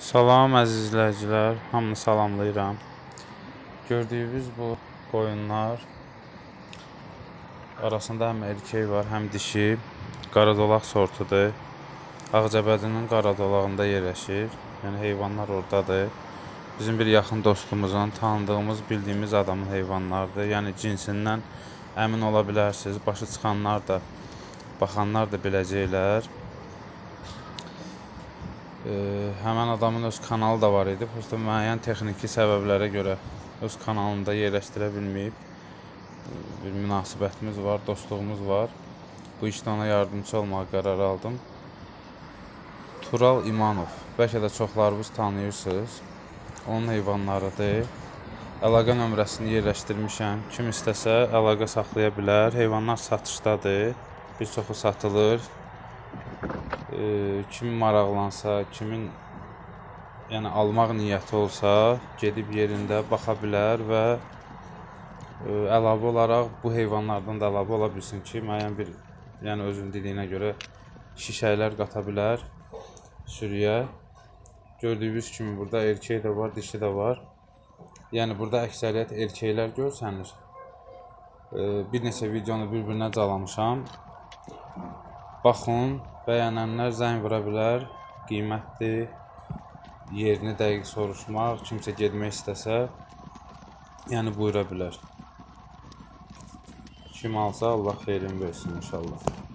Salam əziz izləyicilər, hamını salamlayıram. Gördüyünüz bu qoyunlar arasında həm erkək var, həm dişi. Qaradolaq sortudur. Ağcabədinin qaradolağında yerləşir. Yəni heyvanlar ordadır. Bizim bir yaxın dostumuzun, tanıdığımız, bildiyimiz adamın heyvanlarıdır. Yəni cinsindən əmin ola bilərsiniz. Başı çıxanlar da, baxanlar da biləcəklər. Həmən adamın öz kanalı da var idi. Prosta müəyyən texniki səbəblərə görə öz kanalında yerləşdirə bilməyib. E, Bir münasibətimiz var, dostluğumuz var. Bu işdə ona yardımçı olmağa qərar aldım. Tural İmanov. Bəlkə də çoxlarınız tanıyırsınız. Onun heyvanlarıdır. Əlaqə nömrəsini yerləşdirmişəm. Kim istəsə əlaqə saxlaya bilər. Heyvanlar satışdadır. Bir çoxu satılır. E, kim maraqlansa, kimin yəni almaq niyyəti olsa, gedib yerində baxa bilər və e, əlavə olaraq bu heyvanlardan da əlavə ola bilsin ki, müəyyən bir yəni özünün dediyinə görə şişəklər qata bilər sürüyə. Gördüyünüz kimi burada erkək də var, dişi də var. Yəni burada əksəriyyət erkəklər görsənir. E, bir neçə videonu bir-birinə calamışam. Baxın, bəyənənlər zəng vura bilər. Qiymətli, yerini dəqiq soruşmaq, kimsə getmək istəsə, yəni buyura bilər. Kim alsa Allah xeyrin versin inşallah.